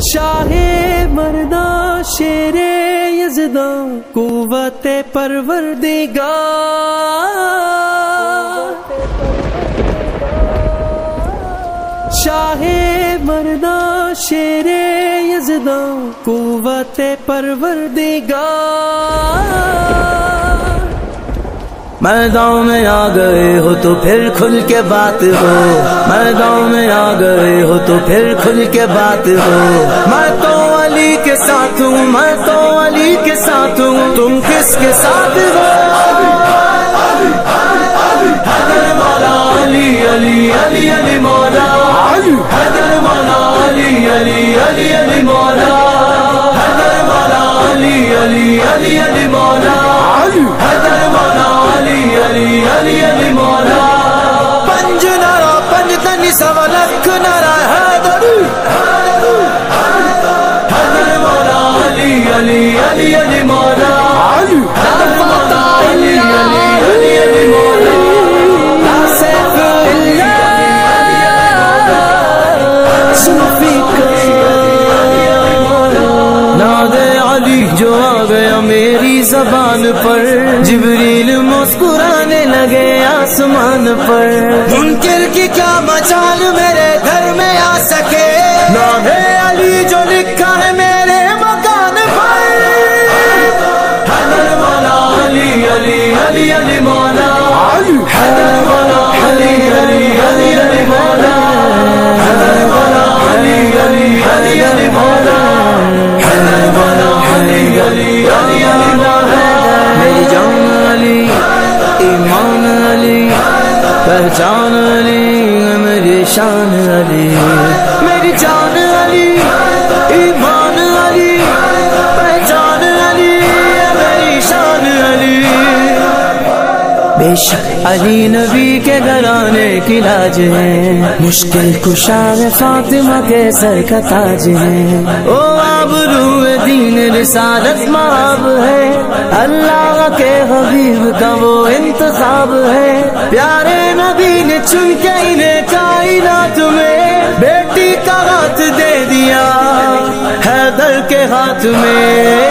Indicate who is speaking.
Speaker 1: شاہ مردہ شیر یزداں قوت پروردگار۔ شاہ مردہ شیر یزداں قوت پروردگار۔
Speaker 2: میدان میں آ گئے ہو تو پھر کھل کے بات ہو۔ میدان میں آ گئے ہو تو پھر کھل کے بات ہو۔ میں تو علی کے ساتھ ہوں میں تو علی کے ساتھ ہوں۔ تم کس کے ساتھ ہو؟ علی علی علی علی مولا۔ حیدر مولا علی علی علی علی مولا۔ حیدر مولا علی علی علی علی پنج تنی سوا لکھ نارا حیدر حیدر مولا علی علی علی علی مولا علی جو آ گیا میری زبان پر جبریل مسکرانے لگے آسمان پر کیا مچال میرے گھر میں آ سکے؟ ناد علی جو لکھا ہے میرے مکان پر۔ حیدر مولا علی علی علی علی مولا۔ حیدر مولا علی علی علی علی مولا۔ حیدر مولا علی علی علی علی مولا۔ حیدر مولا علی علی علی علی مولا۔ میری جان علی ایمان علی پہچان علی۔ شان علی۔ میری جان علی، ایمان علی، پہچان علی میری شان علی۔ بے شک علی نبی کے گھرانے کی لاج ہے۔ مشکل کشار فاطمہ کے سر کا تاج ہے۔ او آبرو دین رسالت ماب ہے۔ اللہ کے حبیب کا وہ انتخاب ہے۔ پیارے نبی نے چن کے انہیں کائنات میں بیٹی کا ہاتھ دے دیا، حیدر کے ہاتھ میں